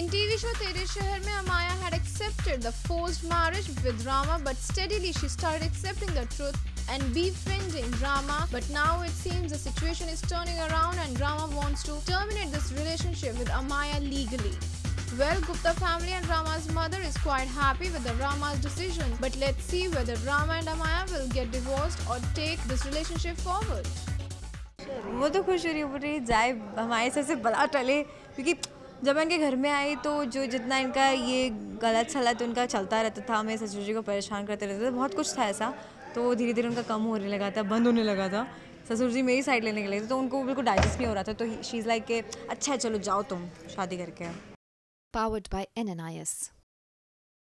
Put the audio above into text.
In TV show Tere Shahar mein Amaya had accepted the forced marriage with Rama but steadily she started accepting the truth and befriending Rama but now it seems the situation is turning around and Rama wants to terminate this relationship with Amaya legally. Well, Gupta family and Rama's mother is quite happy with the Rama's decision but let's see whether Rama and Amaya will get divorced or take this relationship forward. वो तो खुश हो रही है बोल रही जाए हमारे से बला टले क्योंकि जब मैं इनके घर में आई तो जो जितना इनका ये गलत सलत उनका चलता रहता था मैं ससुर जी को परेशान करते रहते थे, बहुत कुछ था ऐसा। तो धीरे धीरे उनका कम होने लगा था, बंद होने लगा था। ससुर जी मेरी साइड लेने के लिए तो उनको बिल्कुल डाइजेस्ट नहीं हो रहा था तो शी इज़ लाइक के अच्छा है, चलो जाओ तुम, शादी करके powered by N N I NNIS.